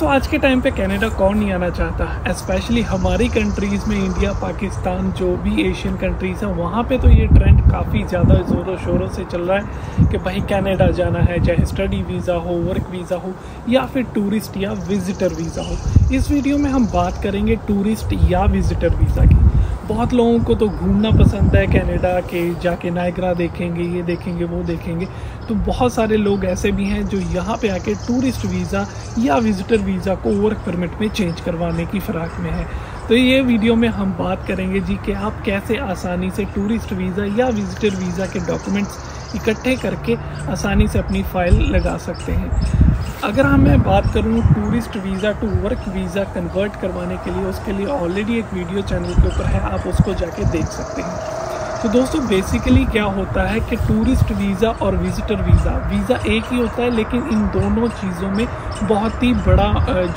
तो आज के टाइम पे कनाडा कौन नहीं आना चाहता? स्पेशली हमारी कंट्रीज़ में इंडिया पाकिस्तान जो भी एशियन कंट्रीज़ हैं, वहाँ पे तो ये ट्रेंड काफ़ी ज़्यादा ज़ोरों शोरों से चल रहा है कि भाई कनाडा जाना है, चाहे स्टडी वीज़ा हो वर्क वीज़ा हो, या फिर टूरिस्ट या विज़िटर वीज़ा हो। इस वीडियो में हम बात करेंगे टूरिस्ट या विज़िटर वीज़ा की। बहुत लोगों को तो घूमना पसंद है कनाडा के, जाके नायगरा देखेंगे, ये देखेंगे, वो देखेंगे। तो बहुत सारे लोग ऐसे भी हैं जो यहाँ पे आके टूरिस्ट वीज़ा या विज़िटर वीज़ा को वर्क परमिट में चेंज करवाने की फ़राक में है। तो ये वीडियो में हम बात करेंगे जी कि आप कैसे आसानी से टूरिस्ट वीज़ा या विज़िटर वीज़ा के डॉक्यूमेंट्स इकट्ठे करके आसानी से अपनी फ़ाइल लगा सकते हैं। अगर हम मैं बात करूँ tourist visa to work visa convert करवाने के लिए, उसके लिए ऑलरेडी एक वीडियो चैनल के ऊपर है, आप उसको जाके देख सकते हैं। तो दोस्तों बेसिकली क्या होता है कि टूरिस्ट वीज़ा और विजिटर वीज़ा वीज़ा एक ही होता है, लेकिन इन दोनों चीज़ों में बहुत ही बड़ा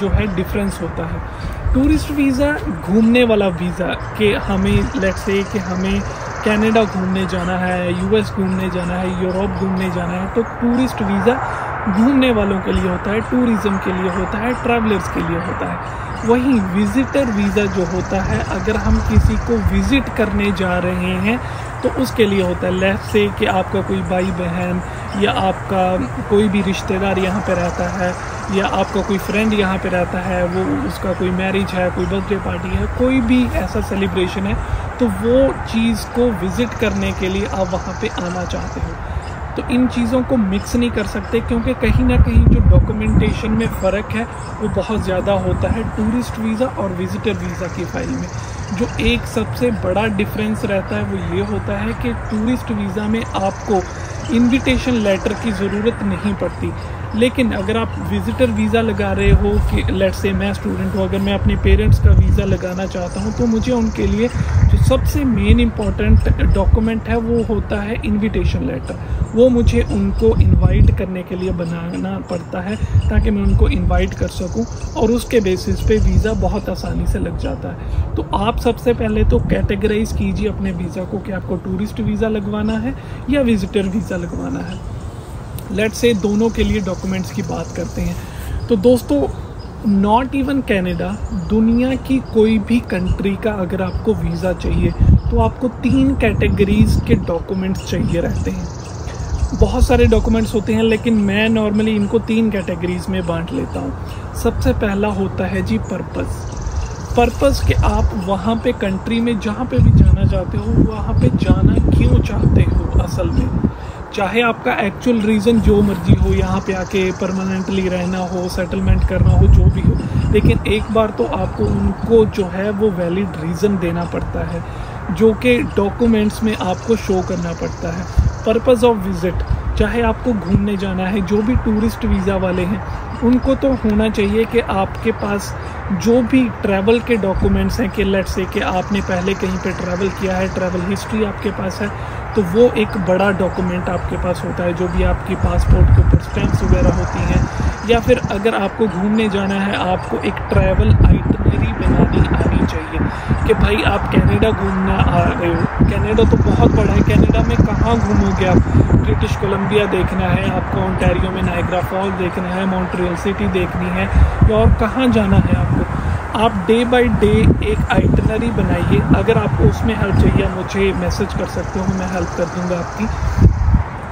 जो है डिफरेंस होता है। टूरिस्ट वीज़ा घूमने वाला वीज़ा कि हमें लेट से कि हमें कनाडा घूमने जाना है यूएस घूमने जाना है यूरोप घूमने जाना है तो टूरिस्ट वीज़ा घूमने वालों के लिए होता है टूरिज़्म के लिए होता है ट्रैवलर्स के लिए होता है। वहीं विज़िटर वीज़ा जो होता है, अगर हम किसी को विज़िट करने जा रहे हैं तो उसके लिए होता है लेफ़्ट से कि आपका कोई भाई बहन या आपका कोई भी रिश्तेदार यहाँ पर रहता है, या आपका कोई फ्रेंड यहाँ पे रहता है, वो उसका कोई मैरिज है, कोई बर्थडे पार्टी है, कोई भी ऐसा सेलिब्रेशन है तो वो चीज़ को विज़िट करने के लिए आप वहाँ पे आना चाहते हो। तो इन चीज़ों को मिक्स नहीं कर सकते, क्योंकि कहीं ना कहीं जो डॉक्यूमेंटेशन में फ़र्क है, वो बहुत ज़्यादा होता है टूरिस्ट वीज़ा और विज़िटर वीज़ा की फ़ाइल में। जो एक सबसे बड़ा डिफरेंस रहता है, वो ये होता है कि टूरिस्ट वीज़ा में आपको इनविटेशन लेटर की ज़रूरत नहीं पड़ती। लेकिन अगर आप विज़िटर वीज़ा लगा रहे हो, कि लेट से मैं स्टूडेंट हूँ, अगर मैं अपने पेरेंट्स का वीज़ा लगाना चाहता हूँ तो मुझे उनके लिए सबसे मेन इंपॉर्टेंट डॉक्यूमेंट है, वो होता है इनविटेशन लेटर वो मुझे उनको इनवाइट करने के लिए बनाना पड़ता है, ताकि मैं उनको इनवाइट कर सकूँ, और उसके बेसिस पे वीज़ा बहुत आसानी से लग जाता है। तो आप सबसे पहले तो कैटेगराइज कीजिए अपने वीज़ा को कि आपको टूरिस्ट वीज़ा लगवाना है या विज़िटर वीज़ा लगवाना है। लेट से दोनों के लिए डॉक्यूमेंट्स की बात करते हैं। तो दोस्तों नॉट इवन कैनेडा दुनिया की कोई भी कंट्री का अगर आपको वीज़ा चाहिए तो आपको तीन कैटेगरीज के डॉक्यूमेंट्स चाहिए रहते हैं। बहुत सारे डॉक्यूमेंट्स होते हैं, लेकिन मैं नॉर्मली इनको तीन कैटेगरीज में बांट लेता हूँ। सबसे पहला होता है जी पर्पज़ पर्पज़ के आप वहाँ पे कंट्री में जहाँ पे भी जाना चाहते हो, वहाँ पे जाना क्यों चाहते हो असल में? चाहे आपका एक्चुअल रीज़न जो मर्ज़ी हो, यहाँ पे आके परमानेंटली रहना हो सेटलमेंट करना हो, जो भी हो, लेकिन एक बार तो आपको उनको जो है वो वैलिड रीज़न देना पड़ता है, जो कि डॉक्यूमेंट्स में आपको शो करना पड़ता है। पर्पज़ ऑफ़ विज़िट चाहे आपको घूमने जाना है, जो भी टूरिस्ट वीज़ा वाले हैं, उनको तो होना चाहिए कि आपके पास जो भी ट्रैवल के डॉक्यूमेंट्स हैं कि लेट से कि आपने पहले कहीं पे ट्रैवल किया है ट्रैवल हिस्ट्री आपके पास है तो वो एक बड़ा डॉक्यूमेंट आपके पास होता है, जो भी आपकी पासपोर्ट के ऊपर स्टैंप्स वगैरह होती हैं, या फिर अगर आपको घूमने जाना है, आपको एक ट्रैवल आइटनरी बनानी आनी चाहिए कि भाई आप कनाडा घूमने आ रहे हो। कनाडा तो बहुत बड़ा है। कनाडा में कहाँ घूमोगे आप? ब्रिटिश कोलंबिया देखना है, आपको ओंटारियो में नाइग्रा फॉल देखना है मॉन्ट्रियल सिटी देखनी है और कहाँ जाना है आपको? आप डे बाय डे एक आइटनरी बनाइए। अगर आपको उसमें हेल्प चाहिए मुझे मैसेज कर सकते हो, मैं हेल्प कर दूँगा आपकी।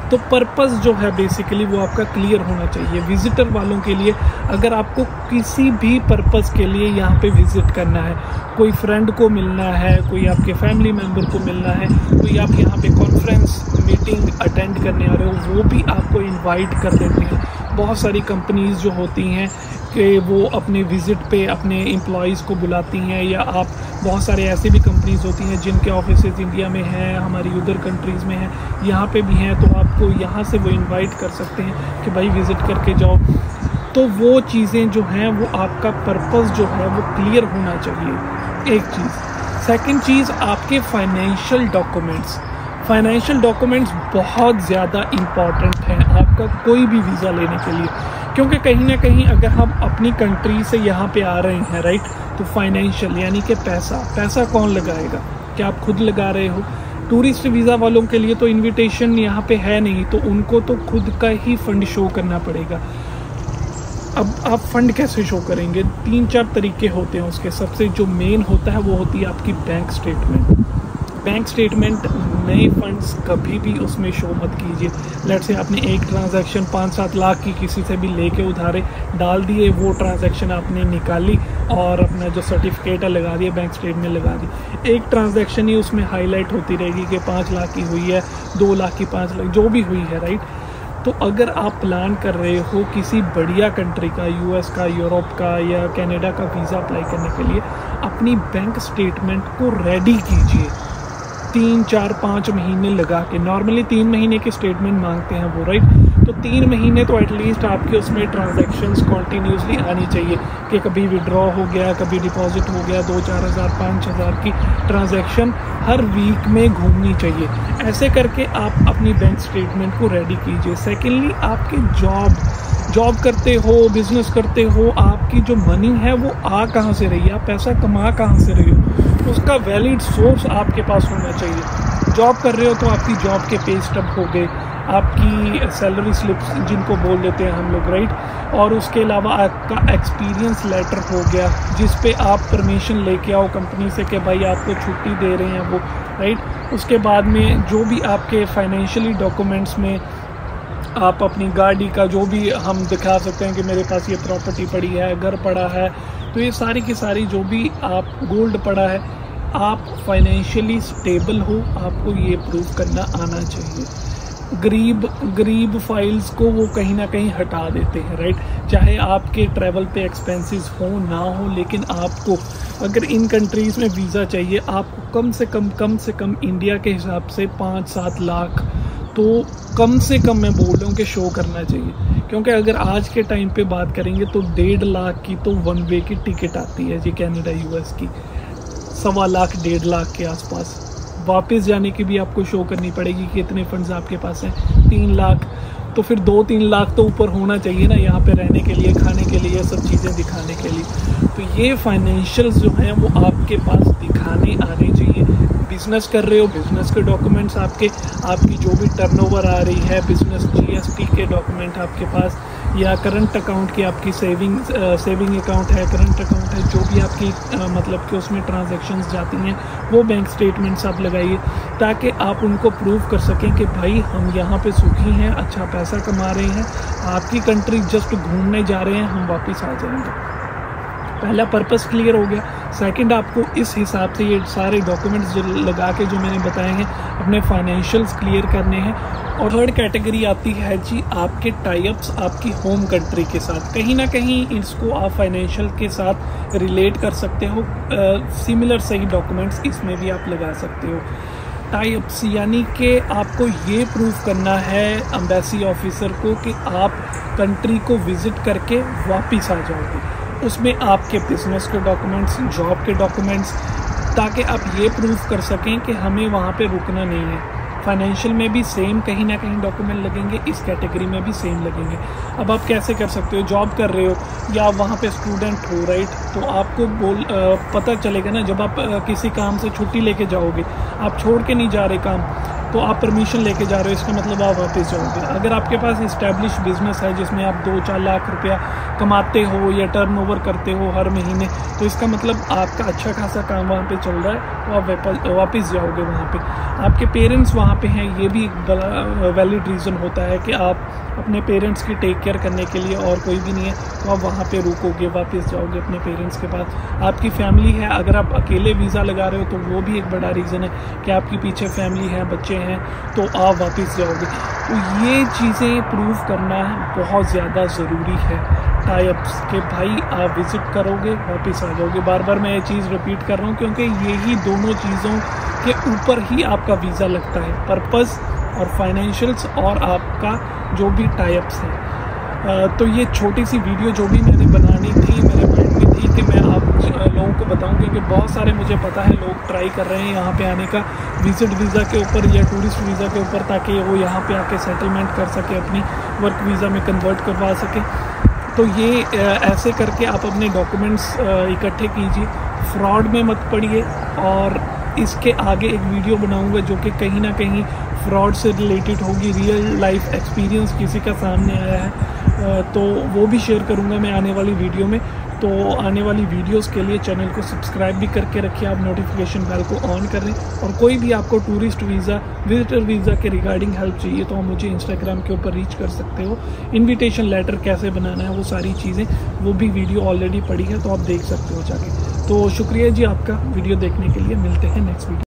तो पर्पज़ जो है बेसिकली वो आपका क्लियर होना चाहिए। विज़िटर वालों के लिए अगर आपको किसी भी पर्पज़ के लिए यहाँ पे विज़िट करना है, कोई फ्रेंड को मिलना है, कोई आपके फैमिली मेंबर को मिलना है, कोई आप यहाँ पे कॉन्फ्रेंस मीटिंग अटेंड करने आ रहे हो, वो भी आपको इनवाइट कर देते हैं। बहुत सारी कंपनीज़ जो होती हैं कि वो अपने विज़िट पे अपने एम्प्लॉज़ को बुलाती हैं या आप, बहुत सारे ऐसे भी कंपनीज़ होती हैं जिनके ऑफ़िस इंडिया में हैं, हमारी उधर कंट्रीज़ में हैं, यहाँ पे भी हैं तो आपको यहाँ से वो इनवाइट कर सकते हैं कि भाई विज़िट करके जाओ। तो वो चीज़ें जो हैं, वो आपका पर्पज़ जो है, वो क्लियर होना चाहिए। एक चीज़। सेकंड चीज़, आपके फाइनेंशियल डॉक्यूमेंट्स फाइनेंशियल डॉक्यूमेंट्स बहुत ज़्यादा इंपॉर्टेंट हैं आपका कोई भी वीज़ा लेने के लिए। क्योंकि कहीं ना कहीं अगर हम अपनी कंट्री से यहाँ पे आ रहे हैं राइट तो फाइनेंशियल यानी कि पैसा पैसा कौन लगाएगा? क्या आप खुद लगा रहे हो? टूरिस्ट वीज़ा वालों के लिए तो इनविटेशन यहाँ पे है नहीं तो उनको तो खुद का ही फंड शो करना पड़ेगा। अब आप फंड कैसे शो करेंगे? तीन चार तरीके होते हैं उसके। सबसे जो मेन होता है, वो होती है आपकी बैंक स्टेटमेंट बैंक स्टेटमेंट नए फंड्स कभी भी उसमें शो मत कीजिए। लेट से आपने एक ट्रांजैक्शन पाँच सात लाख की किसी से भी लेके उधारे डाल दिए, वो ट्रांजैक्शन आपने निकाली और अपना जो सर्टिफिकेट है लगा दिया बैंक स्टेटमेंट लगा दी। एक ट्रांजैक्शन ही उसमें हाईलाइट होती रहेगी कि पाँच लाख की हुई है, दो लाख की पाँच लाख, जो भी हुई है राइट तो अगर आप प्लान कर रहे हो किसी बढ़िया कंट्री का यूएस का यूरोप का या कनाडा का वीज़ा अप्लाई करने के लिए, अपनी बैंक स्टेटमेंट को रेडी कीजिए। तीन, चार, पाँच महीने लगा के नॉर्मली तीन महीने के स्टेटमेंट मांगते हैं वो राइट तो तीन महीने तो एटलीस्ट आपके उसमें ट्रांजैक्शंस कॉन्टीन्यूसली आनी चाहिए कि कभी विड्रॉ हो गया, कभी डिपॉजिट हो गया, दो, चार हज़ार, पाँच हज़ार की ट्रांजैक्शन हर वीक में घूमनी चाहिए। ऐसे करके आप अपनी बैंक स्टेटमेंट को रेडी कीजिए। सेकेंडली आपके जॉब जॉब करते हो बिज़नेस करते हो, आपकी जो मनी है वो आ कहाँ से रही है? आप पैसा कमा कहाँ से रही हो? उसका वैलिड सोर्स आपके पास होना चाहिए। जॉब कर रहे हो तो आपकी जॉब के पे स्टब हो गए। आपकी सैलरी स्लिप्स जिनको बोल देते हैं हम लोग राइट और उसके अलावा आपका एक्सपीरियंस लेटर हो गया, जिस पे आप परमिशन लेके आओ कंपनी से कि भाई आपको छुट्टी दे रहे हैं वो राइट उसके बाद में जो भी आपके फाइनेंशियली डॉक्यूमेंट्स में आप अपनी गाड़ी का जो भी हम दिखा सकते हैं कि मेरे पास ये प्रॉपर्टी पड़ी है, घर पड़ा है तो ये सारी की सारी जो भी आप गोल्ड पड़ा है, आप फाइनेंशियली स्टेबल हो, आपको ये प्रूव करना आना चाहिए। गरीब गरीब फाइल्स को वो कहीं ना कहीं हटा देते हैं राइट चाहे आपके ट्रैवल पे एक्सपेंसेस हो, ना हो, लेकिन आपको अगर इन कंट्रीज़ में वीज़ा चाहिए, आपको कम से कम कम से कम इंडिया के हिसाब से पाँच सात लाख तो कम से कम मैं बोल रहा हूँ कि शो करना चाहिए। क्योंकि अगर आज के टाइम पे बात करेंगे तो डेढ़ लाख की तो वन वे की टिकट आती है जी कैनेडा यूएस की। सवा लाख, डेढ़ लाख के आसपास। वापस जाने की भी आपको शो करनी पड़ेगी कि इतने फंड्स आपके पास हैं। तीन लाख तो फिर दो तीन लाख तो ऊपर होना चाहिए ना यहाँ पे रहने के लिए, खाने के लिए, सब चीज़ें दिखाने के लिए। तो ये फाइनेंशियल्स जो हैं वो आपके पास दिखाने आने चाहिए बिज़नेस कर रहे हो बिज़नेस के डॉक्यूमेंट्स आपके आपकी जो भी टर्नओवर आ रही है बिज़नेस जीएसटी के डॉक्यूमेंट आपके पास या करंट अकाउंट की आपकी सेविंग सेविंग अकाउंट है करंट अकाउंट है जो भी आपकी आ, मतलब कि उसमें ट्रांजेक्शन जाती हैं वो बैंक स्टेटमेंट्स आप लगाइए ताकि आप उनको प्रूव कर सकें कि भाई हम यहाँ पे सुखी हैं अच्छा पैसा कमा रहे हैं आपकी कंट्री जस्ट घूमने जा रहे हैं हम वापस आ जाएँगे। पहला पर्पस क्लियर हो गया। सेकंड आपको इस हिसाब से ये सारे डॉक्यूमेंट्स जो लगा के जो मैंने बताए हैं, अपने फाइनेंशियल्स क्लियर करने हैं। और थर्ड कैटेगरी आती है जी आपके टाइप्स आपकी होम कंट्री के साथ। कहीं ना कहीं इसको आप फाइनेंशियल के साथ रिलेट कर सकते हो। सिमिलर सही डॉक्यूमेंट्स इसमें भी आप लगा सकते हो। टाइप्स यानी कि आपको ये प्रूव करना है अम्बेसी ऑफिसर को कि आप कंट्री को विज़िट करके वापस आ जाओगे। उसमें आपके बिज़नेस के डॉक्यूमेंट्स जॉब के डॉक्यूमेंट्स ताकि आप ये प्रूव कर सकें कि हमें वहाँ पे रुकना नहीं है। फाइनेंशियल में भी सेम कहीं ना कहीं डॉक्यूमेंट लगेंगे इस कैटेगरी में भी सेम लगेंगे। अब आप कैसे कर सकते हो? जॉब कर रहे हो या आप वहाँ पे स्टूडेंट हो राइट तो आपको बोल आ, पता चलेगा ना जब आप आ, किसी काम से छुट्टी लेके जाओगे आप छोड़ के नहीं जा रहे काम तो आप परमिशन लेके जा रहे हो, इसका मतलब आप वापस जाओगे। अगर आपके पास इस्टेब्लिश बिज़नेस है, जिसमें आप दो चार लाख रुपया कमाते हो या टर्न ओवर करते हो हर महीने तो इसका मतलब आपका अच्छा खासा काम वहाँ पे चल रहा है तो आप वापस जाओगे वहाँ पे। आपके पेरेंट्स वहाँ पे हैं, ये भी एक वैलिड रीज़न होता है कि आप अपने पेरेंट्स की टेक केयर करने के लिए और कोई भी नहीं है तो आप वहाँ पे रुकोगे, वापस जाओगे अपने पेरेंट्स के पास। आपकी फैमिली है, अगर आप अकेले वीज़ा लगा रहे हो तो वो भी एक बड़ा रीज़न है कि आपके पीछे फैमिली है, बच्चे हैं तो आप वापस जाओगे। तो ये चीज़ें प्रूव करना बहुत ज़्यादा ज़रूरी है। टाइप्स के भाई, आप विज़िट करोगे, वापस आ जाओगे। बार बार मैं ये चीज़ रिपीट कर रहा हूँ, क्योंकि यही दोनों चीज़ों के ऊपर ही आपका वीज़ा लगता है। पर्पज़ और फाइनेंशियल्स और आपका जो भी टाइप्स है। तो ये छोटी सी वीडियो जो भी मैंने बनानी थी मेरे माइंड में थी कि मैं आप लोगों को बताऊँ क्योंकि बहुत सारे मुझे पता है, लोग ट्राई कर रहे हैं यहाँ पे आने का। विज़िट वीज़ा के ऊपर या टूरिस्ट वीज़ा के ऊपर ताकि वो यहाँ पे आके सेटलमेंट कर सके, अपनी वर्क वीज़ा में कन्वर्ट करवा सके। तो ये ऐसे करके आप अपने डॉक्यूमेंट्स इकट्ठे कीजिए। फ्रॉड में मत पड़िए और इसके आगे एक वीडियो बनाऊँगा जो कि कहीं ना कहीं फ्रॉड से रिलेटेड होगी रियल लाइफ एक्सपीरियंस किसी का सामने आया है तो वो भी शेयर करूँगा मैं आने वाली वीडियो में। तो आने वाली वीडियोस के लिए चैनल को सब्सक्राइब भी करके रखिए आप नोटिफिकेशन बेल को ऑन करें और कोई भी आपको टूरिस्ट वीज़ा विजिटर वीज़ा के रिगार्डिंग हेल्प चाहिए तो आप मुझे इंस्टाग्राम के ऊपर रीच कर सकते हो। इनविटेशन लेटर कैसे बनाना है, वो सारी चीज़ें, वो भी वीडियो ऑलरेडी पड़ी है तो आप देख सकते हो जाके। तो शुक्रिया जी आपका वीडियो देखने के लिए, मिलते हैं नेक्स्ट वीडियो